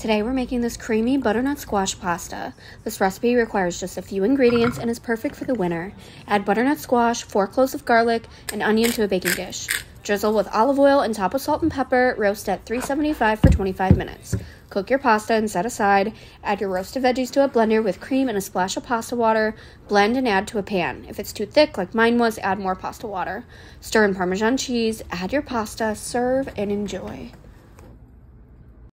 Today we're making this creamy butternut squash pasta. This recipe requires just a few ingredients and is perfect for the winter. Add butternut squash, 4 cloves of garlic, and onion to a baking dish. Drizzle with olive oil and top with salt and pepper. Roast at 375 for 25 minutes. Cook your pasta and set aside. Add your roasted veggies to a blender with cream and a splash of pasta water. Blend and add to a pan. If it's too thick, like mine was, add more pasta water. Stir in Parmesan cheese. Add your pasta. Serve and enjoy.